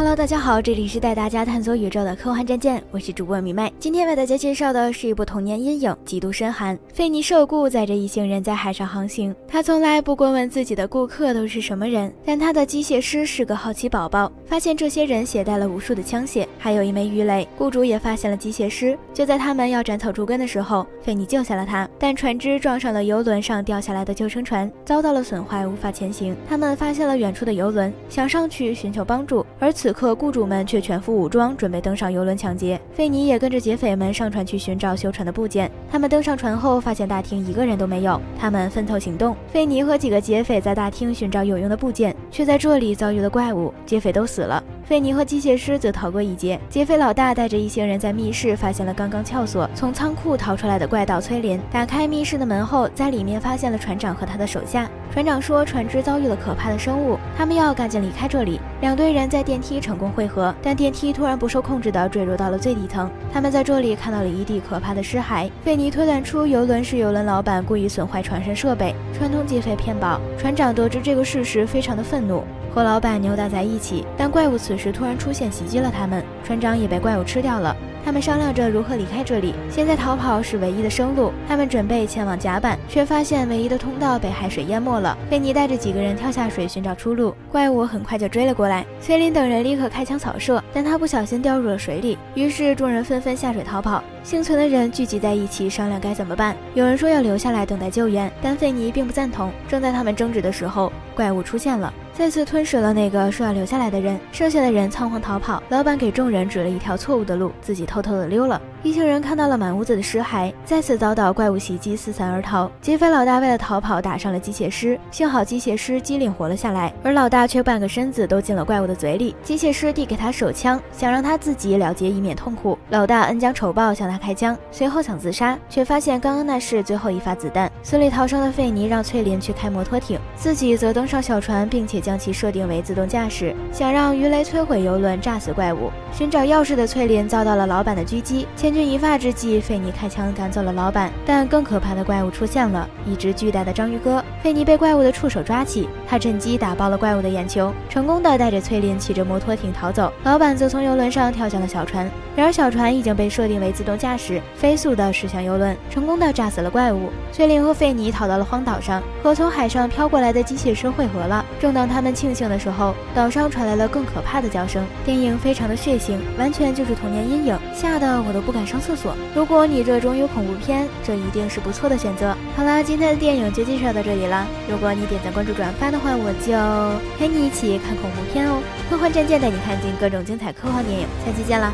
Hello，大家好，这里是带大家探索宇宙的科幻战舰，我是主播米麦。今天为大家介绍的是一部童年阴影，极度深寒。费尼受雇载着一行人在海上航行，他从来不过问自己的顾客都是什么人，但他的机械师是个好奇宝宝，发现这些人携带了无数的枪械，还有一枚鱼雷。雇主也发现了机械师，就在他们要斩草除根的时候，费尼救下了他，但船只撞上了游轮上掉下来的救生船，遭到了损坏，无法前行。他们发现了远处的游轮，想上去寻求帮助，而此。此刻，雇主们却全副武装，准备登上游轮抢劫。费尼也跟着劫匪们上船去寻找修船的部件。他们登上船后，发现大厅一个人都没有。他们分头行动，费尼和几个劫匪在大厅寻找有用的部件，却在这里遭遇了怪物，劫匪都死了。费尼和机械师则逃过一劫。劫匪老大带着一行人在密室发现了刚刚撬锁从仓库逃出来的怪盗崔林。打开密室的门后，在里面发现了船长和他的手下。船长说，船只遭遇了可怕的生物，他们要赶紧离开这里。两队人在电梯成功汇合，但电梯突然不受控制地坠入到了最底层。他们在这里看到了一地可怕的尸骸。费尼推断出，游轮是游轮老板故意损坏船身设备，串通劫匪骗保。船长得知这个事实，非常的愤怒。和老板扭打在一起，但怪物此时突然出现，袭击了他们。船长也被怪物吃掉了。他们商量着如何离开这里。现在逃跑是唯一的生路。他们准备前往甲板，却发现唯一的通道被海水淹没了。费尼带着几个人跳下水寻找出路。怪物很快就追了过来，崔林等人立刻开枪扫射，但他不小心掉入了水里。于是众人纷纷下水逃跑。幸存的人聚集在一起商量该怎么办。有人说要留下来等待救援，但费尼并不赞同。正在他们争执的时候，怪物出现了。再次吞噬了那个说要留下来的人，剩下的人仓皇逃跑。老板给众人指了一条错误的路，自己偷偷的溜了。一行人看到了满屋子的尸骸，再次遭到怪物袭击，四散而逃。劫匪老大为了逃跑，打伤了机械师，幸好机械师机灵活了下来，而老大却半个身子都进了怪物的嘴里。机械师递给他手枪，想让他自己了结，以免痛苦。老大恩将仇报，向他开枪，随后想自杀，却发现刚刚那是最后一发子弹。死里逃生的费尼让翠林去开摩托艇，自己则登上小船，并且将其设定为自动驾驶，想让鱼雷摧毁游轮，炸死怪物。寻找钥匙的翠林遭到了老板的狙击。千钧一发之际，费尼开枪赶走了老板，但更可怕的怪物出现了，一只巨大的章鱼哥。费尼被怪物的触手抓起，他趁机打爆了怪物的眼球，成功的带着翠林骑着摩托艇逃走。老板则从游轮上跳下了小船，然而小船已经被设定为自动驾驶，飞速的驶向游轮，成功的炸死了怪物。翠林和费尼逃到了荒岛上，和从海上飘过来的机械师汇合了。正当他们庆幸的时候，岛上传来了更可怕的叫声。电影非常的血腥，完全就是童年阴影，吓得我都不敢上厕所。如果你热衷于恐怖片，这一定是不错的选择。好啦，今天的电影就介绍到这里了。如果你点赞、关注、转发的话，我就陪你一起看恐怖片哦。科幻战舰带你看尽各种精彩科幻电影，下期见啦！